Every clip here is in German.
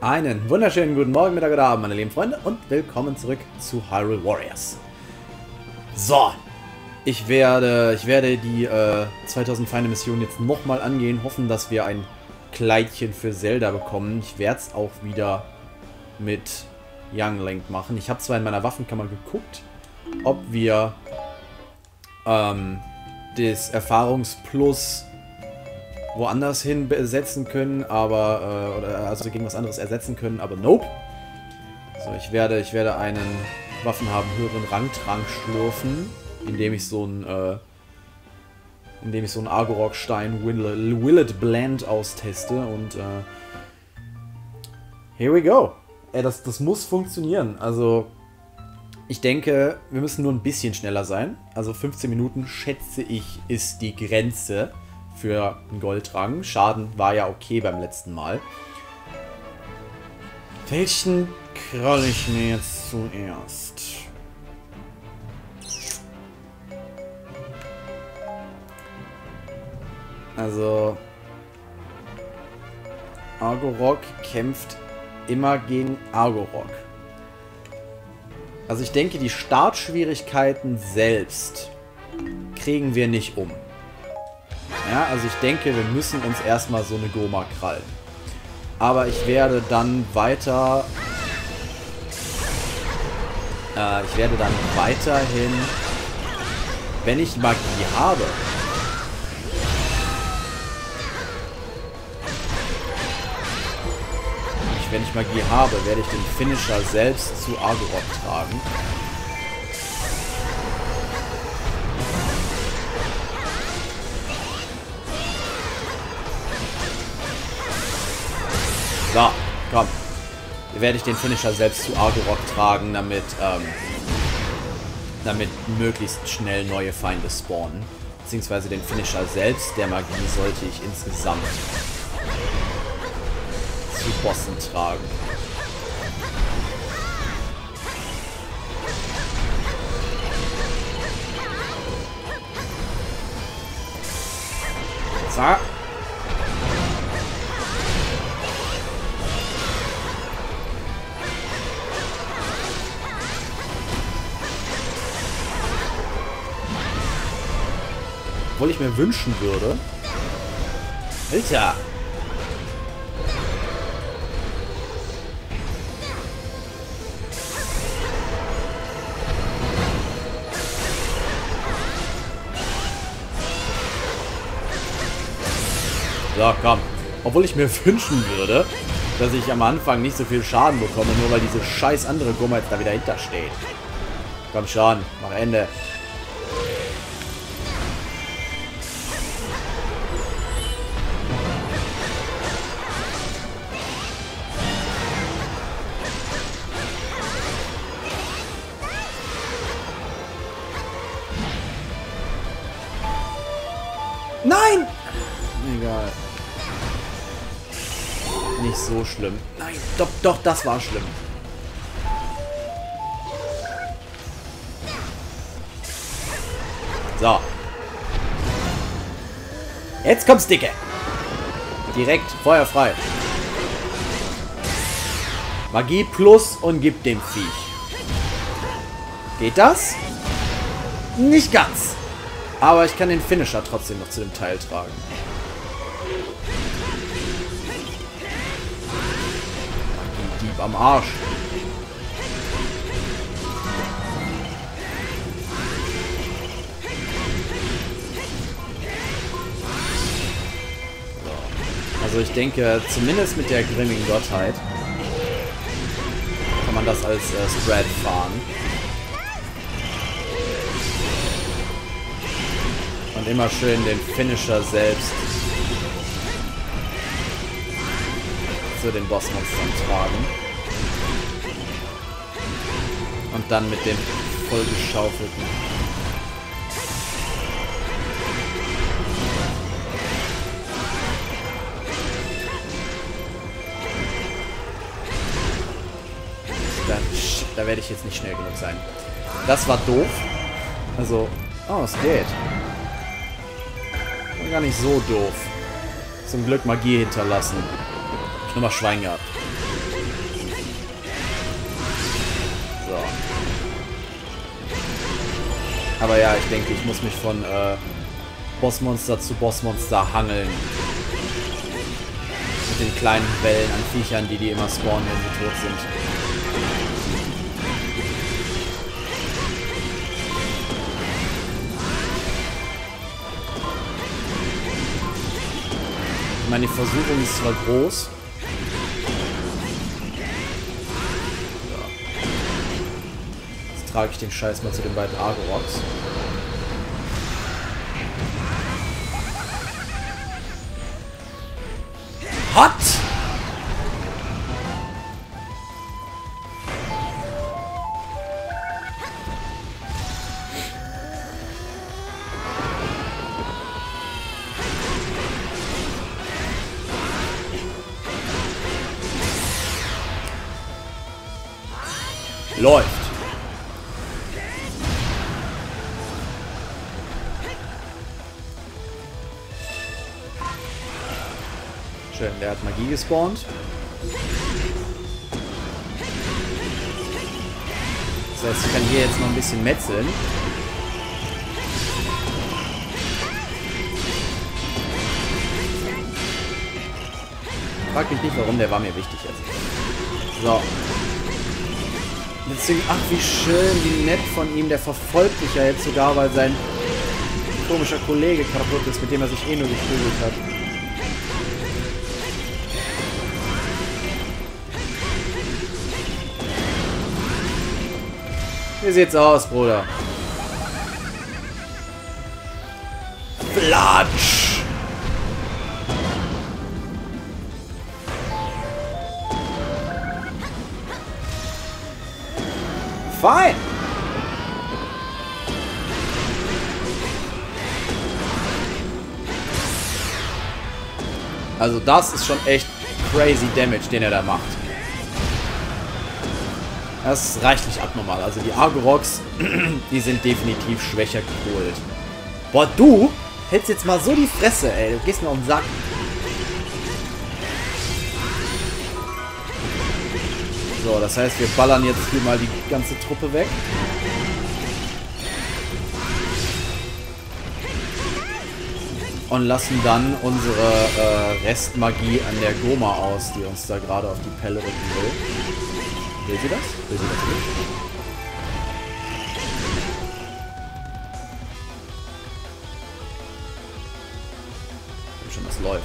Einen wunderschönen guten Morgen, Mittag oder Abend, meine lieben Freunde, und willkommen zurück zu Hyrule Warriors. So, ich werde, ich werde die äh, 2000 Feinde Mission jetzt nochmal angehen, hoffen, dass wir ein Kleidchen für Zelda bekommen. Ich werde es auch wieder mit Young Link machen. Ich habe zwar in meiner Waffenkammer geguckt, ob wir ähm, das Erfahrungsplus woanders hin besetzen können, aber äh, oder also gegen was anderes ersetzen können, aber nope. So, ich werde, ich werde einen Waffen haben höheren Rangtrank schlürfen, indem ich so ein äh, indem ich so einen Argorok Stein Willet Blend austeste und äh, here we go. Ey, das, das muss funktionieren. Also ich denke, wir müssen nur ein bisschen schneller sein. Also 15 Minuten, schätze ich, ist die Grenze für einen Goldrang. Schaden war ja okay beim letzten Mal. Welchen kralle ich mir jetzt zuerst? Also... Argorok kämpft immer gegen Argorok. Also ich denke, die Startschwierigkeiten selbst kriegen wir nicht um. Ja, also ich denke, wir müssen uns erstmal so eine Goma krallen. Aber ich werde dann weiter... Äh, ich werde dann weiterhin, wenn ich Magie habe, wenn ich Magie habe, werde ich den Finisher selbst zu Argorok tragen. So, komm. Werde ich den Finisher selbst zu Argorok tragen, damit, ähm, damit möglichst schnell neue Feinde spawnen. Beziehungsweise den Finisher selbst der Magie sollte ich insgesamt zu Bossen tragen. So. Obwohl ich mir wünschen würde. Alter! So, komm. Obwohl ich mir wünschen würde, dass ich am Anfang nicht so viel Schaden bekomme, nur weil diese scheiß andere Gummer jetzt da wieder hintersteht. Komm schon, mach Ende. Schlimm. Nein, doch, doch, das war schlimm. So. Jetzt kommt's, Dicke. Direkt feuerfrei. Magie plus und gib dem Viech. Geht das? Nicht ganz. Aber ich kann den Finisher trotzdem noch zu dem Teil tragen. Am Arsch. Also ich denke, zumindest mit der grimmigen Gottheit kann man das als äh, Spread fahren. Und immer schön den Finisher selbst zu den Bossmonstern tragen. Und dann mit dem vollgeschaufelten Da, da werde ich jetzt nicht schnell genug sein. Das war doof. Also, oh, es geht. War gar nicht so doof. Zum Glück Magie hinterlassen. Ich nur mal Schwein gehabt. Aber ja, ich denke, ich muss mich von äh, Bossmonster zu Bossmonster hangeln. Mit den kleinen Wellen an Viechern, die die immer spawnen, wenn sie tot sind. Ich meine, die Versuchung ist zwar groß. Trage ich den Scheiß mal zu den beiden Argoroks. Hot! Läuft. Hat Magie gespawnt. Das heißt, ich kann hier jetzt noch ein bisschen metzeln. Frag mich nicht, warum, der war mir wichtig jetzt. So. Deswegen, ach wie schön, wie nett von ihm. Der verfolgt dich ja jetzt sogar, weil sein komischer Kollege kaputt ist, mit dem er sich eh nur geprügelt hat. Wie sieht's aus, Bruder? Flatsch! Fine! Also das ist schon echt crazy Damage, den er da macht. Das ist reichlich abnormal. Also die Argoroks, die sind definitiv schwächer geholt. Boah, du hältst jetzt mal so die Fresse, ey. Du gehst mir auf den Sack. So, das heißt, wir ballern jetzt hier mal die ganze Truppe weg. Und lassen dann unsere äh, Restmagie an der Goma aus, die uns da gerade auf die Pelle rücken will. Will sie das? Will sie das nicht? Ich schon, das läuft.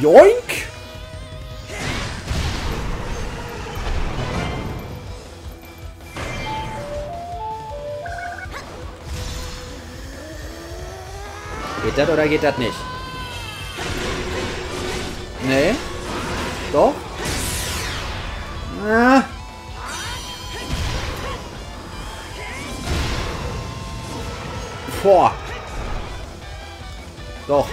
Joink! Geht das oder geht das nicht? Nee. Doch? Ah. Boah. Doch.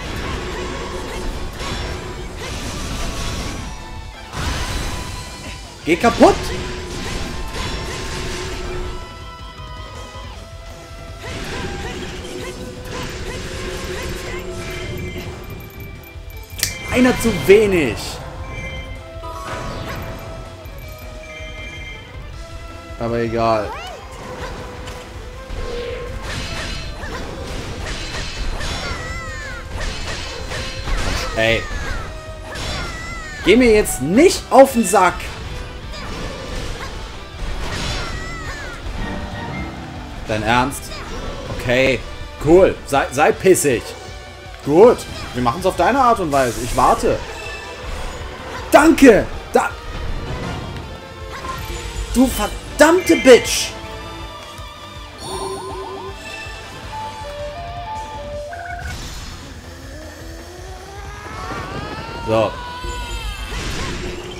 Geh kaputt! Einer zu wenig. Aber egal. Ey. Geh mir jetzt nicht auf den Sack. Dein Ernst? Okay, cool. Sei, sei pissig. Gut. Wir machen es auf deine Art und Weise. Ich warte. Danke! Da. Du verdammte Bitch! So.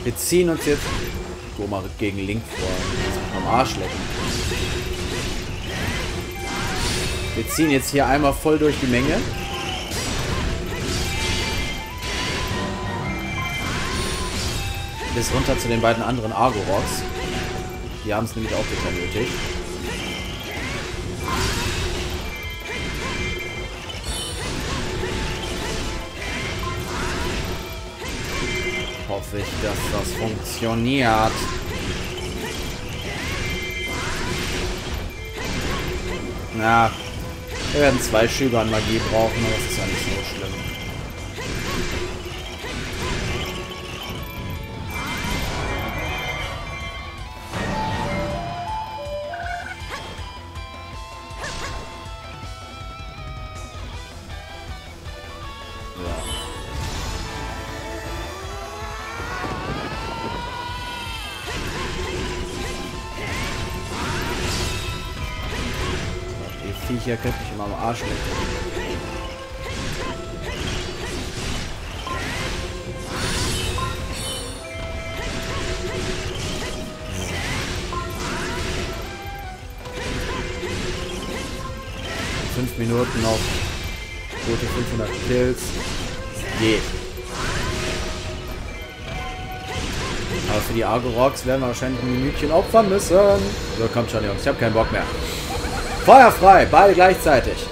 Wir ziehen uns jetzt Goma gegen Link vor. Jetzt am Arsch lecken. Wir ziehen jetzt hier einmal voll durch die Menge. bis runter zu den beiden anderen Argoroks. Die haben es nämlich auch wieder nötig. Hoffe ich, dass das funktioniert. Na, wir werden zwei Schübe an Magie brauchen, aber das ist ja nicht so schlimm. Viecher könnte immer am Arsch lecken. Fünf Minuten noch. Gute 500 Kills. Geht. Aber für die Argo-Rocks werden wir wahrscheinlich ein Minütchen opfern müssen. So, kommt schon, Jungs. Ich habe keinen Bock mehr. Feuer frei, beide gleichzeitig.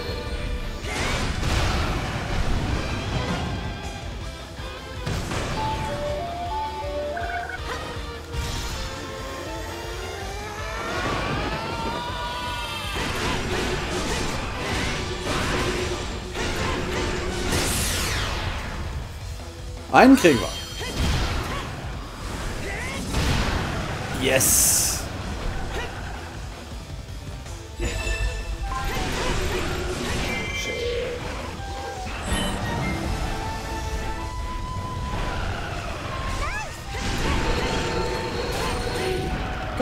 Einen kriegen wir. Yes.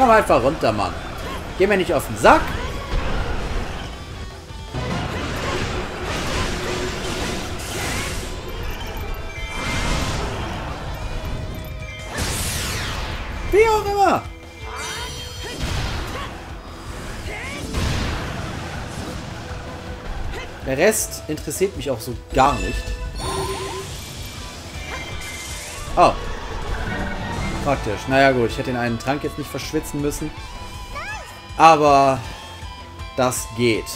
Komm einfach runter, Mann. Geh mir nicht auf den Sack. Wie auch immer. Der Rest interessiert mich auch so gar nicht. Oh, Praktisch. Naja gut, ich hätte den einen Trank jetzt nicht verschwitzen müssen. Aber das geht.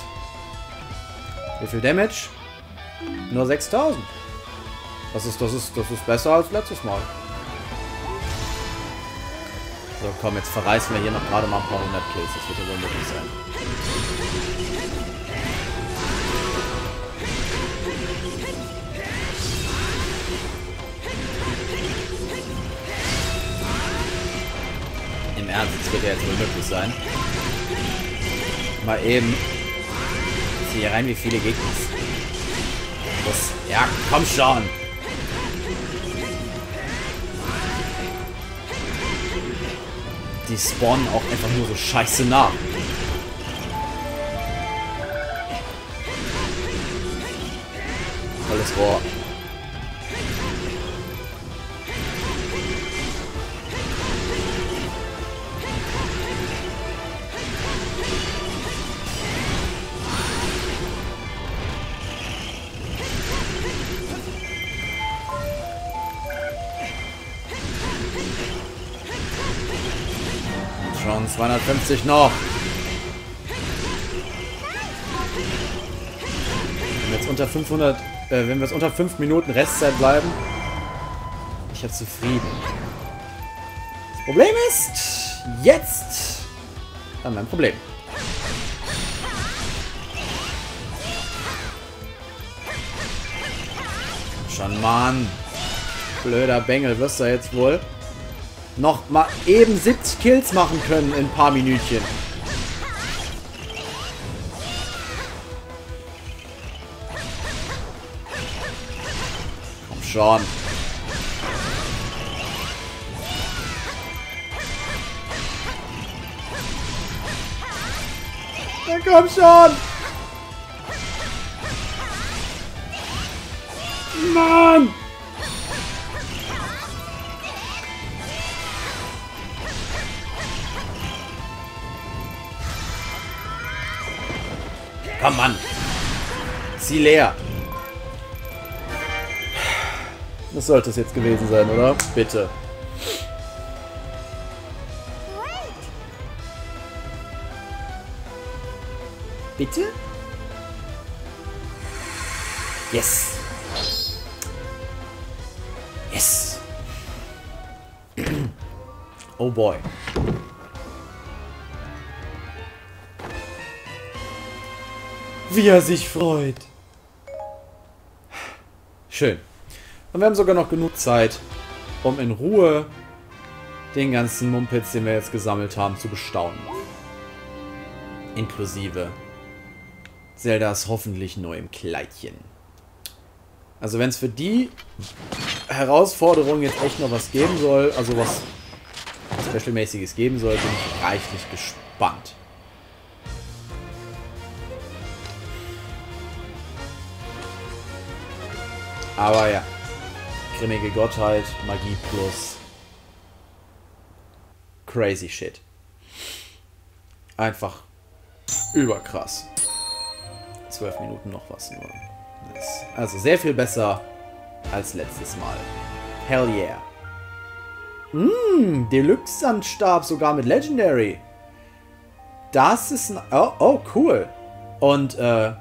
Wie viel Damage? Nur 6000. Das ist, das ist, das ist besser als letztes Mal. So, komm, jetzt verreißen wir hier noch gerade mal ein paar hundert Kills. Das wird ja wohl möglich sein. Das wird ja jetzt wohl möglich sein. Mal eben. Ich hier rein, wie viele Gegner das, Ja, komm schon! Die spawnen auch einfach nur so scheiße nah. Alles Rohr. Schon. 250 noch. Wenn wir jetzt unter 500, äh, wenn wir jetzt unter 5 Minuten Restzeit bleiben, ich ja zufrieden. Das Problem ist, jetzt haben wir ein Problem. Schon, Mann. Blöder Bengel, wirst du jetzt wohl noch mal eben 70 Kills machen können in ein paar Minütchen. Komm schon. Ja, komm schon. Mann! Komm, Mann. Zieh leer. Das sollte es jetzt gewesen sein, oder? Bitte. Bitte? Yes. Yes. oh boy. Wie er sich freut. Schön. Und wir haben sogar noch genug Zeit, um in Ruhe den ganzen Mumpitz, den wir jetzt gesammelt haben, zu bestaunen. Inklusive Zeldas hoffentlich neuem Kleidchen. Also wenn es für die Herausforderung jetzt echt noch was geben soll, also was Specialmäßiges geben soll, bin ich reichlich gespannt. Aber ja, grimmige Gottheit, Magie plus crazy shit. Einfach überkrass. Zwölf Minuten noch was nur. Also sehr viel besser als letztes Mal. Hell yeah. Mmm, Deluxe-Sandstab sogar mit Legendary. Das ist ein... Oh, oh cool. Und, äh,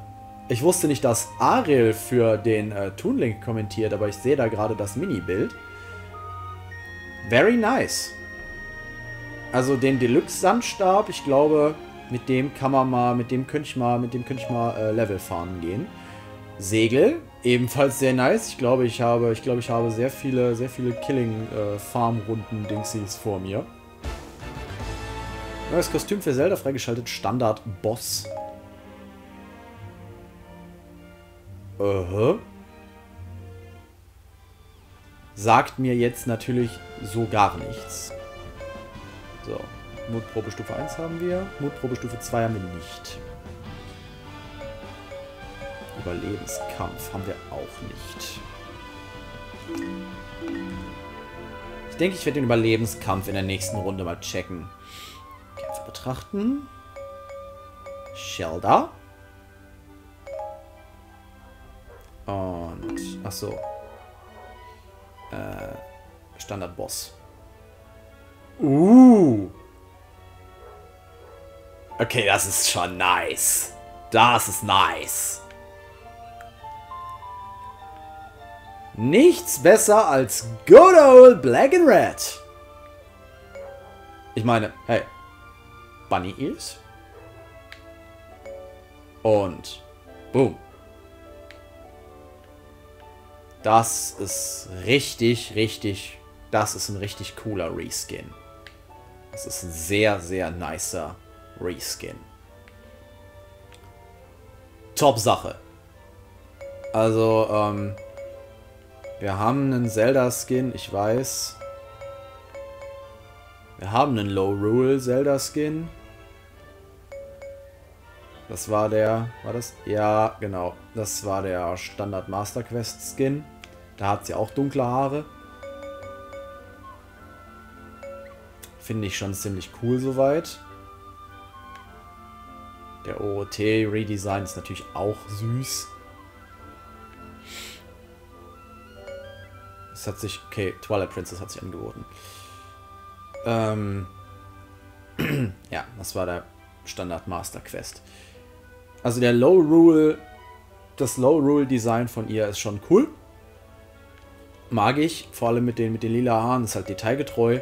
ich wusste nicht, dass Ariel für den äh, Toonlink kommentiert, aber ich sehe da gerade das Mini-Bild. Very nice. Also den Deluxe-Sandstab, ich glaube, mit dem kann man mal, mit dem könnte ich mal, mit dem könnte ich mal äh, Level fahren gehen. Segel, ebenfalls sehr nice. Ich glaube, ich habe, ich glaube, ich habe sehr viele, sehr viele Killing-Farm-Runden-Dingsies äh, vor mir. Neues Kostüm für Zelda freigeschaltet, Standard Uh -huh. Sagt mir jetzt natürlich so gar nichts. So. Mutprobe Stufe 1 haben wir. Mutprobe Stufe 2 haben wir nicht. Überlebenskampf haben wir auch nicht. Ich denke, ich werde den Überlebenskampf in der nächsten Runde mal checken. Kämpfe betrachten. Shelda. Und, achso. Äh, Standard-Boss. Uh. Okay, das ist schon nice. Das ist nice. Nichts besser als good old Black and Red. Ich meine, hey, Bunny Ears. Und boom. Das ist richtig, richtig, das ist ein richtig cooler Reskin. Das ist ein sehr, sehr nicer Reskin. Top Sache. Also, ähm, wir haben einen Zelda-Skin, ich weiß. Wir haben einen Low-Rule Zelda-Skin. Das war der, war das? Ja, genau. Das war der Standard Master Quest Skin. Da hat sie auch dunkle Haare. Finde ich schon ziemlich cool soweit. Der OOT Redesign ist natürlich auch süß. Es hat sich... Okay, Twilight Princess hat sich angeboten. Ähm... ja, das war der Standard Master Quest. Also der Low Rule... Das Low Rule Design von ihr ist schon cool. Mag ich. Vor allem mit den, mit den lila Haaren. Ist halt detailgetreu.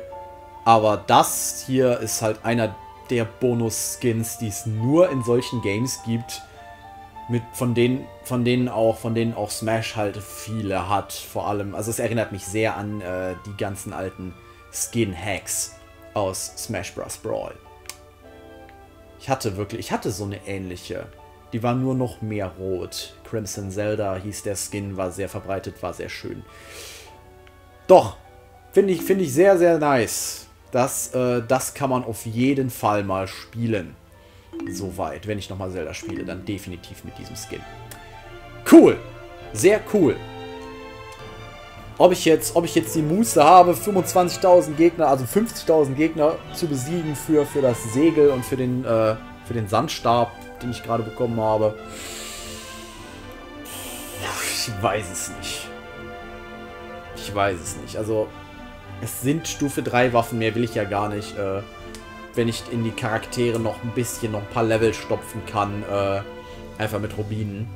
Aber das hier ist halt einer der Bonus-Skins, die es nur in solchen Games gibt. Mit, von denen, von denen auch, von denen auch Smash halt viele hat, vor allem. Also es erinnert mich sehr an äh, die ganzen alten Skin-Hacks aus Smash Bros. Brawl. Ich hatte wirklich, ich hatte so eine ähnliche. Die war nur noch mehr rot. Crimson Zelda hieß der Skin, war sehr verbreitet, war sehr schön. Doch, finde ich, finde ich sehr, sehr nice. Das, äh, das kann man auf jeden Fall mal spielen. Soweit. Wenn ich nochmal Zelda spiele, dann definitiv mit diesem Skin. Cool. Sehr cool. Ob ich jetzt, ob ich jetzt die Muße habe, 25.000 Gegner, also 50.000 Gegner zu besiegen für, für das Segel und für den, äh, für den Sandstab, den ich gerade bekommen habe. Ich weiß es nicht. Ich weiß es nicht. Also, es sind Stufe 3 Waffen, mehr will ich ja gar nicht. Äh, wenn ich in die Charaktere noch ein bisschen, noch ein paar Level stopfen kann, äh, einfach mit Rubinen,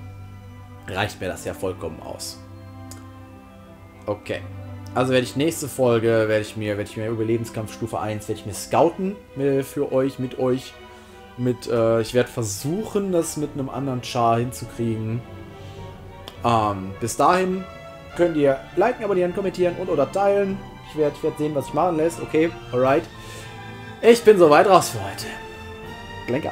reicht mir das ja vollkommen aus. Okay. Also werde ich nächste Folge, werde ich mir, werde ich mir Überlebenskampf Stufe 1, werde ich mir scouten für euch, mit euch. Mit, äh, ich werde versuchen, das mit einem anderen Char hinzukriegen. Ähm, bis dahin könnt ihr liken, abonnieren, kommentieren und oder teilen. Ich werde werd sehen, was ich machen lässt. Okay, alright. Ich bin soweit raus für heute. Lenker.